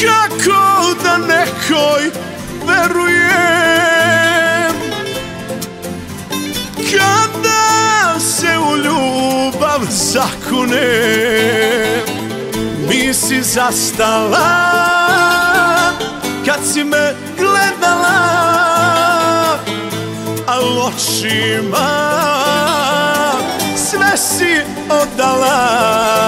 Kako da nekoj verujem? Kada se u ljubav zakunem Nisi zastala. Kad si me gledala al očima Nesi Odalar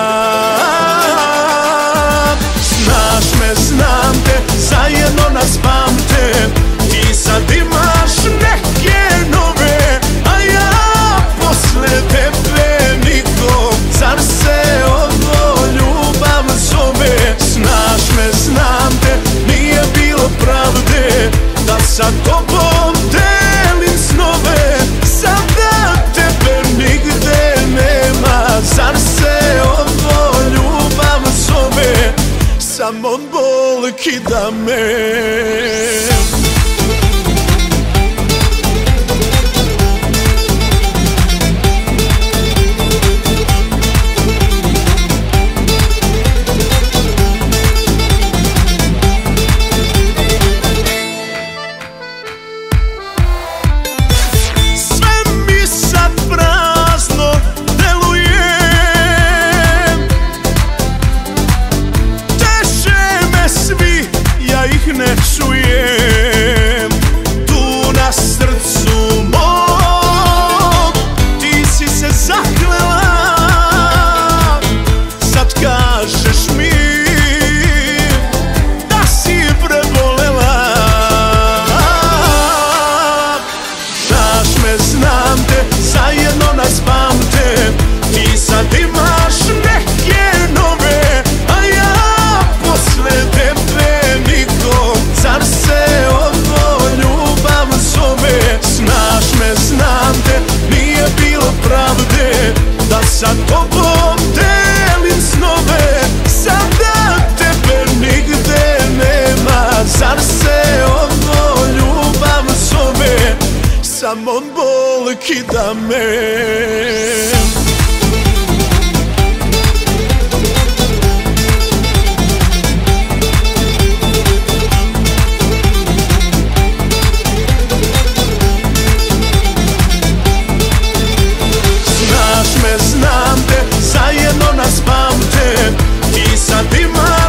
Kidam on bol kidame da mon bol kidamem Znaš me, znam te, zajedno nas pamte. Ti sad imaš